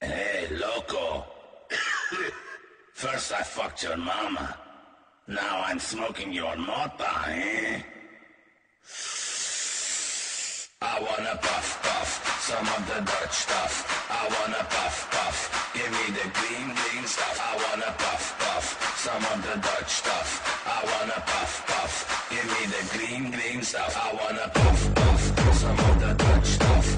Hey, loco. First I fucked your mama. Now I'm smoking your mota, eh? I wanna puff puff some of the Dutch stuff. I wanna puff puff, give me the green green stuff. I wanna puff puff some of the Dutch stuff. I wanna puff puff, Give me the green, green stuff. I wanna poof, poof, poof some of the touch stuff.